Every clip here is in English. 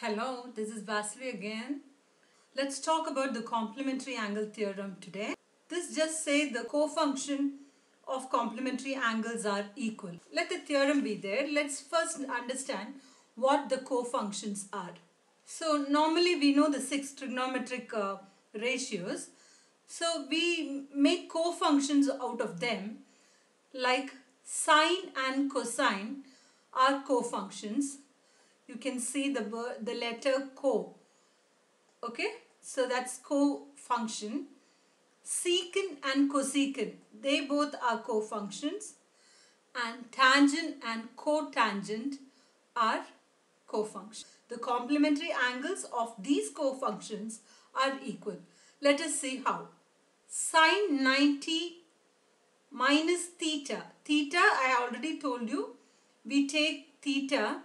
Hello, this is Vasily again. Let's talk about the complementary angle theorem today. This just say the cofunction of complementary angles are equal. Let the theorem be there. Let's first understand what the cofunctions are. So normally we know the six trigonometric uh, ratios. So we make cofunctions out of them like sine and cosine are cofunctions. You can see the word, the letter co. Okay, so that's co-function. Secant and cosecant, they both are co functions, And tangent and cotangent are co functions. The complementary angles of these co functions are equal. Let us see how. Sine 90 minus theta. Theta, I already told you, we take theta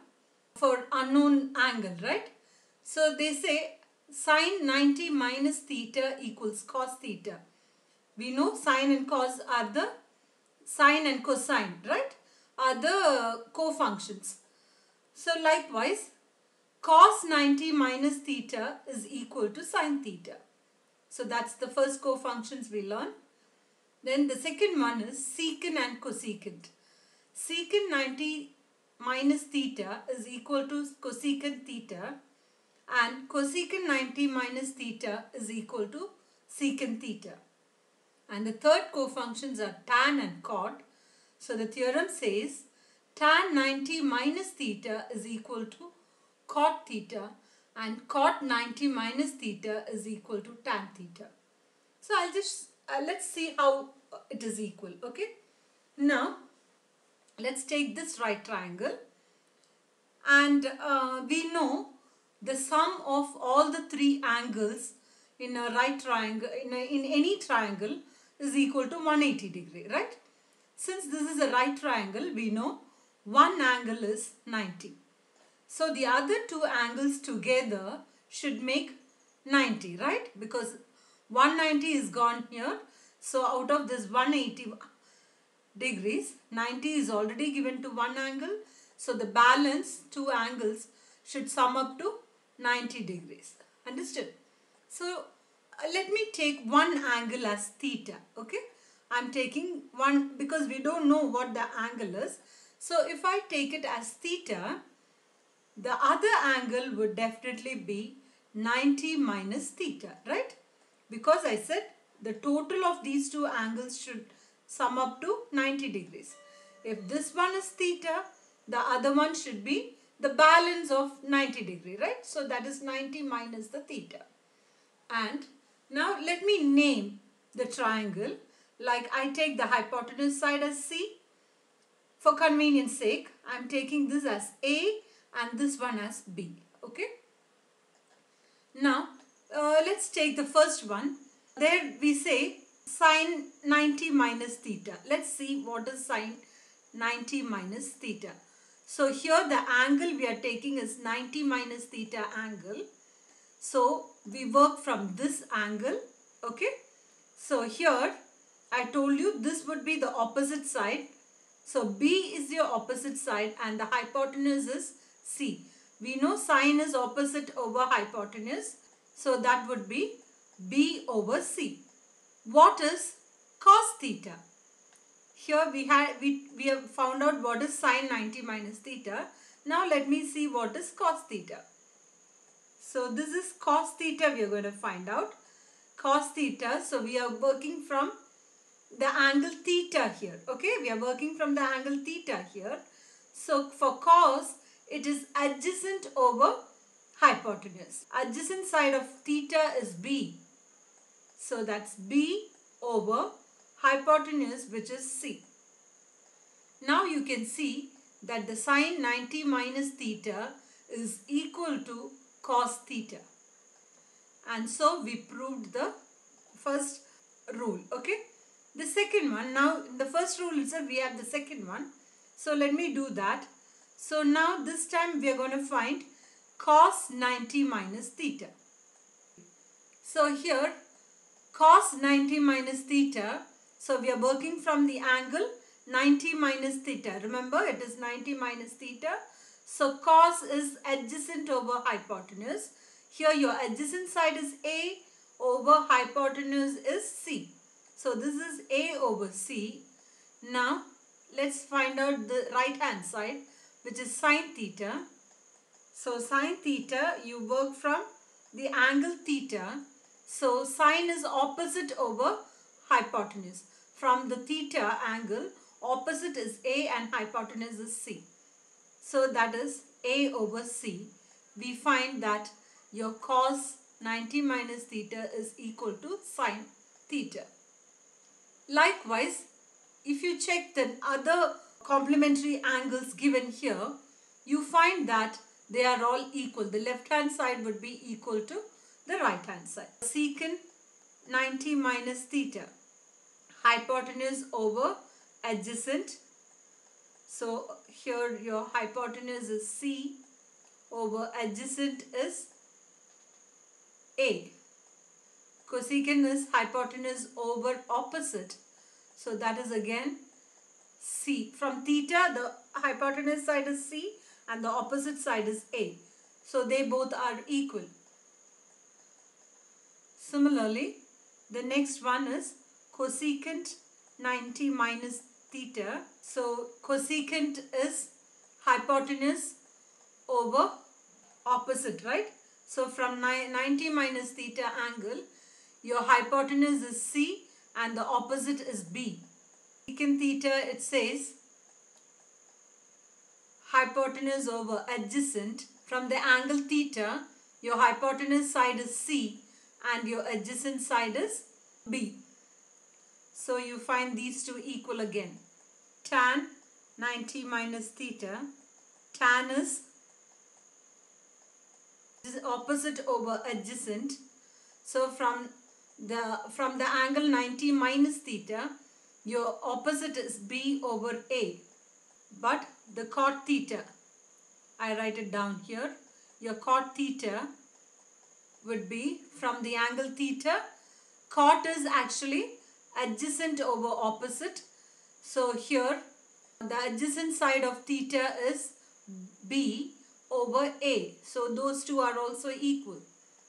for unknown angle, right? So they say sine 90 minus theta equals cos theta. We know sine and cos are the sine and cosine, right? Are the co-functions. So likewise, cos 90 minus theta is equal to sine theta. So that's the first co-functions we learn. Then the second one is secant and cosecant. Secant 90 minus theta is equal to cosecant theta and cosecant 90 minus theta is equal to secant theta. And the third cofunctions are tan and cot. So the theorem says tan 90 minus theta is equal to cot theta and cot 90 minus theta is equal to tan theta. So I'll just, uh, let's see how it is equal, okay. Now, let's take this right triangle and uh, we know the sum of all the three angles in a right triangle, in, a, in any triangle is equal to 180 degree, right? Since this is a right triangle, we know one angle is 90. So the other two angles together should make 90, right? Because 190 is gone here. So out of this 180 degrees, 90 is already given to one angle. So the balance two angles should sum up to 90 degrees. Understood? So uh, let me take one angle as theta. Okay. I'm taking one because we don't know what the angle is. So if I take it as theta, the other angle would definitely be 90 minus theta, right? Because I said the total of these two angles should sum up to 90 degrees. If this one is theta, the other one should be the balance of 90 degree, right? So that is 90 minus the theta. And now let me name the triangle like I take the hypotenuse side as C. For convenience sake, I am taking this as A and this one as B. Okay. Now, uh, let's take the first one. There we say sine 90 minus theta. Let's see what is sine 90 minus theta. So here the angle we are taking is 90 minus theta angle. So we work from this angle. Okay. So here I told you this would be the opposite side. So B is your opposite side and the hypotenuse is C. We know sine is opposite over hypotenuse. So that would be B over C. What is cos theta? Here we had we, we have found out what is sine 90 minus theta. Now let me see what is cos theta. So this is cos theta we are going to find out. Cos theta. So we are working from the angle theta here. Okay, we are working from the angle theta here. So for cos, it is adjacent over hypotenuse. Adjacent side of theta is B. So that's B over hypotenuse which is C. Now you can see that the sine 90 minus theta is equal to cos theta. And so we proved the first rule. Okay. The second one, now the first rule itself we have the second one. So let me do that. So now this time we are going to find cos 90 minus theta. So here cos 90 minus theta. So we are working from the angle 90 minus theta. Remember it is 90 minus theta. So cos is adjacent over hypotenuse. Here your adjacent side is A over hypotenuse is C. So this is A over C. Now let's find out the right hand side which is sine theta. So sine theta you work from the angle theta. So sine is opposite over hypotenuse. From the theta angle opposite is A and hypotenuse is C. So that is A over C. We find that your cos 90 minus theta is equal to sine theta. Likewise, if you check the other complementary angles given here, you find that they are all equal. The left hand side would be equal to the right hand side. Secant 90 minus theta. Hypotenuse over adjacent. So here your hypotenuse is C over adjacent is A. Cosecant is hypotenuse over opposite. So that is again C. From theta, the hypotenuse side is C and the opposite side is A. So they both are equal. Similarly, the next one is cosecant 90 minus theta. So cosecant is hypotenuse over opposite, right? So from 90 minus theta angle, your hypotenuse is C and the opposite is B. Secant theta, it says hypotenuse over adjacent. From the angle theta, your hypotenuse side is C and your adjacent side is B. So you find these two equal again. Tan 90 minus theta. Tan is opposite over adjacent. So from the from the angle 90 minus theta, your opposite is B over A. But the cot theta, I write it down here. Your cot theta would be from the angle theta. Cot is actually adjacent over opposite. So here the adjacent side of theta is B over A. So those two are also equal.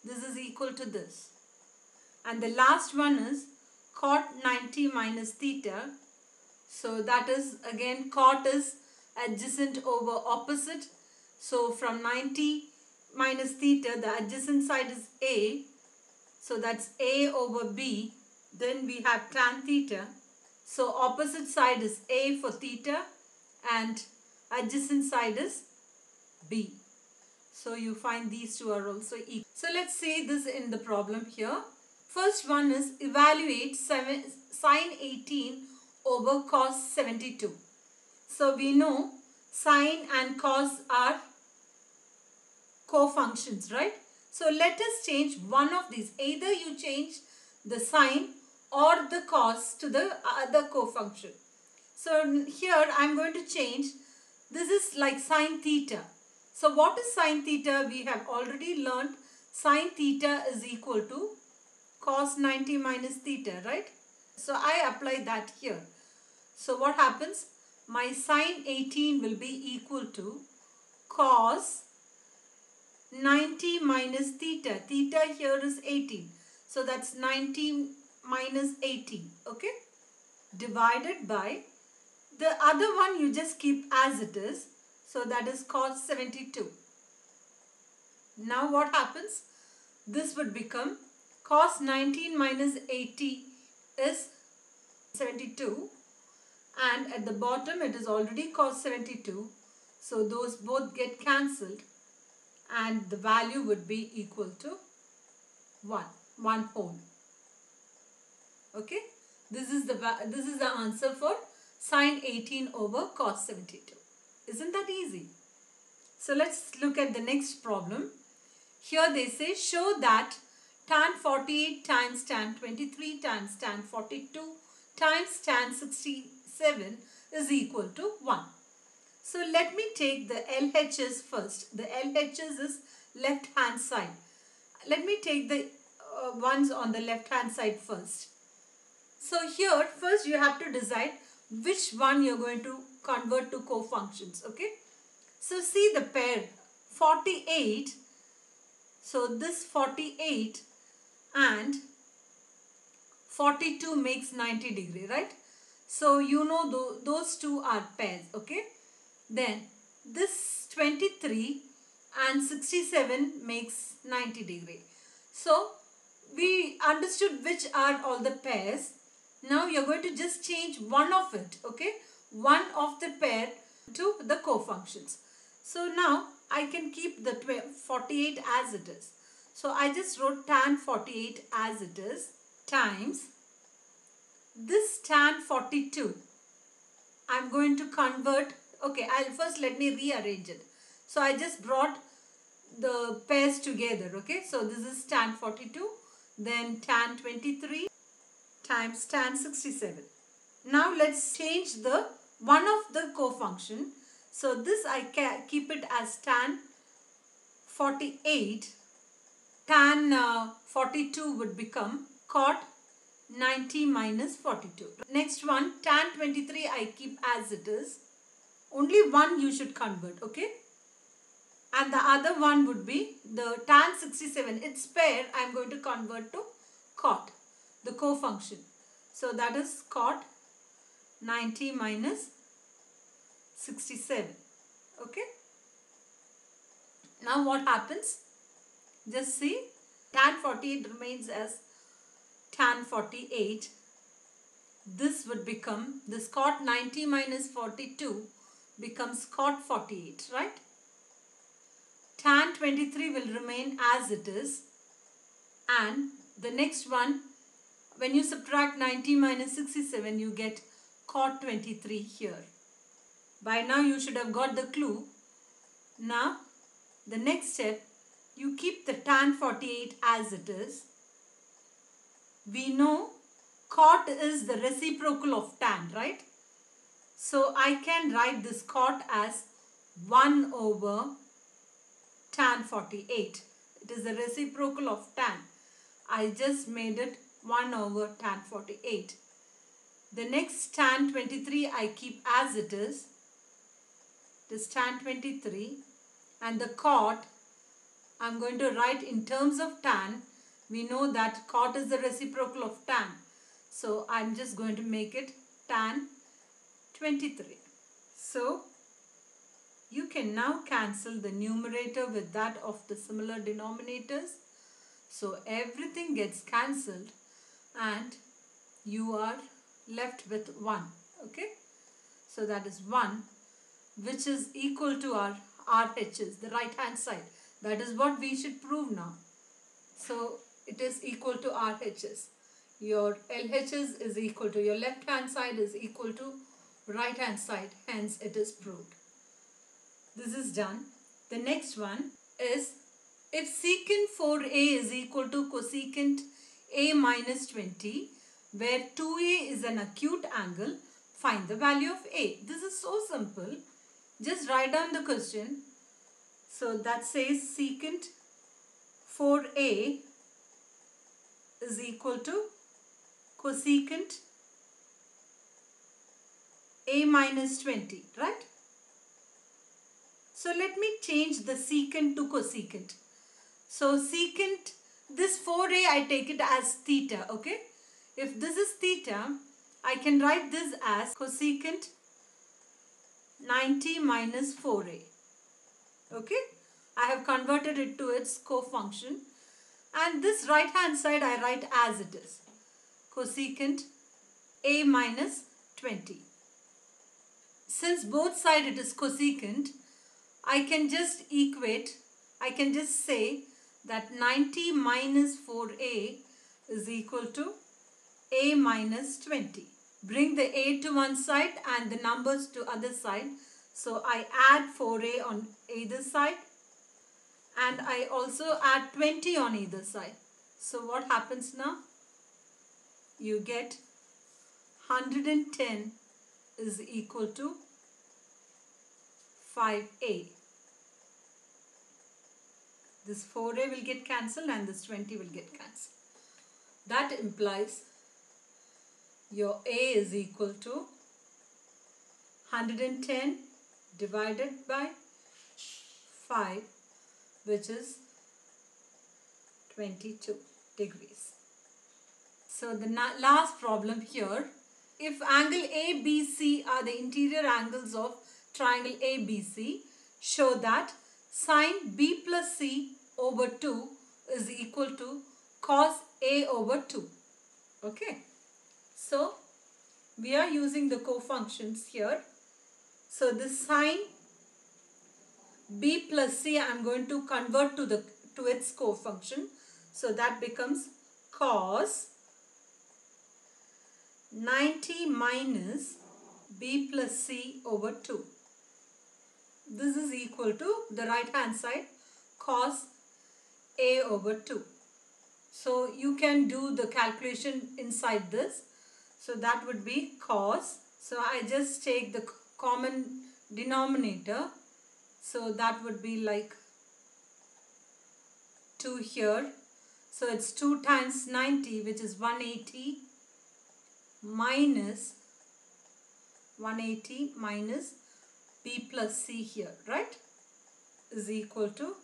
This is equal to this. And the last one is cot 90 minus theta. So that is again cot is adjacent over opposite. So from 90 minus theta the adjacent side is A. So that's A over B. Then we have tan theta. So opposite side is A for theta and adjacent side is B. So you find these two are also equal. So let's say this in the problem here. First one is evaluate seven, sine 18 over cos 72. So we know sine and cos are co-functions, right? So let us change one of these. Either you change the sine or the cos to the other co-function. So here I am going to change. This is like sine theta. So what is sine theta? We have already learned sine theta is equal to cos 90 minus theta, right? So I apply that here. So what happens? My sine 18 will be equal to cos 90 minus theta. Theta here is 18. So that's 90 minus 18. Okay? Divided by the other one you just keep as it is. So that is cos 72. Now what happens? This would become cos 19 minus 80 is 72 and at the bottom it is already cos 72 so those both get cancelled and the value would be equal to 1 1 whole. Okay? This is the this is the answer for sine 18 over cos 72 isn't that easy? So let's look at the next problem. Here they say show that tan 48 times tan 23 times tan 42 times tan 67 is equal to 1. So let me take the LHS first. The LHS is left hand side. Let me take the uh, ones on the left hand side first. So here first you have to decide which one you're going to convert to co-functions. Okay. So see the pair 48. So this 48 and 42 makes 90 degree, right? So you know th those two are pairs, okay? Then this 23 and 67 makes 90 degree. So we understood which are all the pairs. Now you're going to just change one of it, okay? One of the pair to the cofunctions. So now I can keep the 48 as it is. So I just wrote tan 48 as it is times this tan 42 I'm going to convert okay I'll first let me rearrange it so I just brought the pairs together okay so this is tan 42 then tan 23 times tan 67 now let's change the one of the cofunction so this I keep it as tan 48 tan uh, 42 would become cot 90 minus 42. Next one, tan 23 I keep as it is. Only one you should convert, okay? And the other one would be the tan 67. Its pair I am going to convert to cot, the co-function So that is cot 90 minus 67. Okay? Now what happens? Just see, tan 48 remains as tan 48 this would become this cot 90 minus 42 becomes cot 48 right? Tan 23 will remain as it is. And the next one when you subtract 90 minus 67 you get cot 23 here. By now you should have got the clue. Now the next step you keep the tan 48 as it is. We know cot is the reciprocal of tan, right? So I can write this cot as 1 over tan 48. It is the reciprocal of tan. I just made it 1 over tan 48. The next tan 23 I keep as it is. This tan 23 and the cot I'm going to write in terms of tan we know that cot is the reciprocal of tan. So I'm just going to make it tan 23. So you can now cancel the numerator with that of the similar denominators. So everything gets cancelled and you are left with 1. Okay. So that is 1 which is equal to our RHS, the right hand side. That is what we should prove now. So it is equal to RHS. Your LHS is equal to your left hand side is equal to right hand side. Hence it is proved. This is done. The next one is if secant 4a is equal to cosecant a minus 20 where 2a is an acute angle find the value of a. This is so simple. Just write down the question. So that says secant 4a is equal to cosecant a minus 20, right? So let me change the secant to cosecant. So secant, this 4a I take it as theta, okay? If this is theta, I can write this as cosecant 90 minus 4a, okay? I have converted it to its cofunction and this right hand side I write as it is cosecant a minus 20 since both side it is cosecant I can just equate I can just say that 90 minus 4a is equal to a minus 20 bring the a to one side and the numbers to other side so I add 4a on either side and I also add 20 on either side. So what happens now? You get 110 is equal to 5a. This 4a will get cancelled and this 20 will get cancelled. That implies your a is equal to 110 divided by 5 which is 22 degrees. So the last problem here, if angle ABC are the interior angles of triangle ABC, show that sine B plus C over 2 is equal to cos A over 2. Okay. So we are using the cofunctions here. So this sine B plus C I am going to convert to the to its cofunction. So that becomes cos 90 minus b plus c over 2. This is equal to the right hand side cos a over 2. So you can do the calculation inside this. So that would be cos. So I just take the common denominator. So that would be like 2 here. So it's 2 times 90 which is 180 minus 180 minus b plus c here right is equal to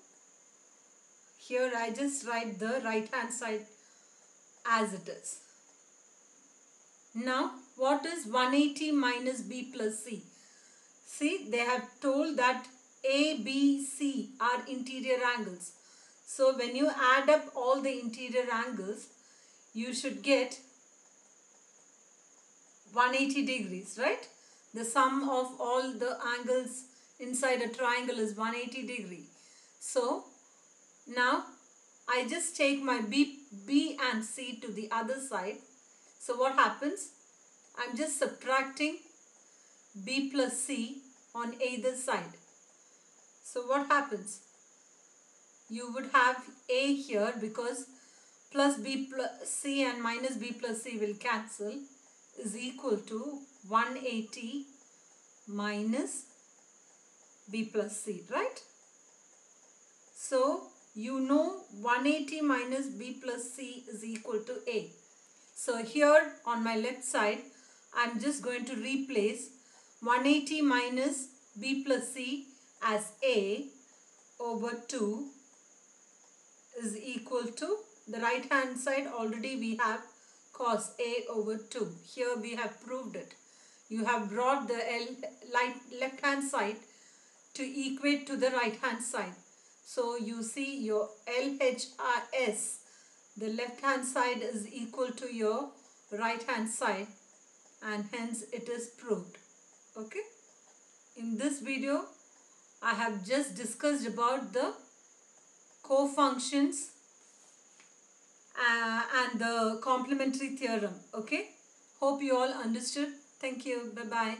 here I just write the right hand side as it is. Now what is 180 minus b plus c? See they have told that A, B, C are interior angles. So when you add up all the interior angles you should get 180 degrees, right? The sum of all the angles inside a triangle is 180 degree. So, now I just take my B, B and C to the other side. So what happens? I'm just subtracting B plus C on either side. So what happens? You would have A here because plus B plus C and minus B plus C will cancel is equal to 180 minus b plus c, right? So, you know 180 minus b plus c is equal to a. So, here on my left side, I'm just going to replace 180 minus b plus c as a over 2 is equal to the right hand side already we have cos A over 2. Here we have proved it. You have brought the left hand side to equate to the right hand side. So you see your LHRS, the left hand side is equal to your right hand side and hence it is proved. Okay. In this video, I have just discussed about the cofunctions uh, and the complementary theorem. Okay. Hope you all understood. Thank you. Bye-bye.